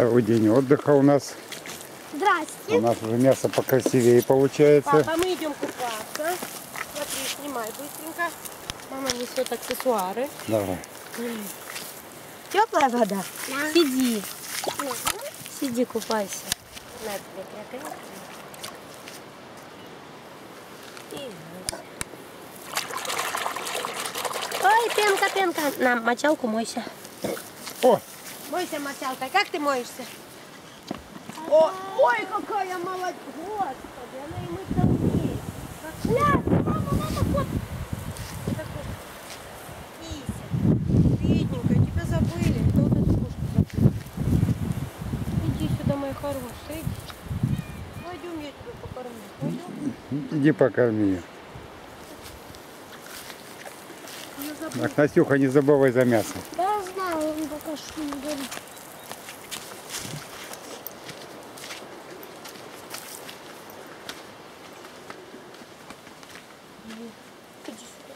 Второй день отдыха у нас. У Здрасте. нас уже мясо покрасивее получается. Папа, мы идем купаться. Смотри, снимай быстренько. Мама несет аксессуары. Давай. Теплая вода? Да. Сиди. Сиди, купайся. На тебе. Ой, пенка, пенка. На мочалку мойся. О, Мойся мочалкой. Как ты моешься? О, ой, какая молодец. Господи, она и мыться умеет. Ля, мама, мама, вот. Кися. Бедненькая, тебя забыли. Это вот эту кошку забыли. Иди сюда, моя хорошая, иди. Пойдем, я тебя покормлю. Пойдем. иди покорми ее. Я забыла. Так, Настюха, не забывай за мясо. Я знаю, он пока что не говорит. Иди сюда.